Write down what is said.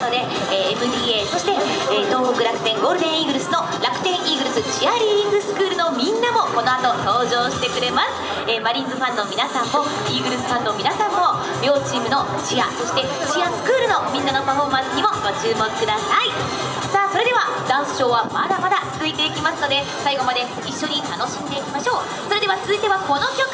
ので、えー MDA そして、えー東北楽天ゴールデンイーグルスの楽天イーグルスチアリーディングスクールのみんなもこの後登場してくれます、えーマリーンズファンの皆さんもイーグルスファンの皆さんも両チームのチアそしてチアスクールのみんなのパフォーマンスにもご注目ください。さあそれではダンスショーはまだまだ続いていきますので最後まで一緒に楽しんでいきましょう。それでは続いてはこの曲。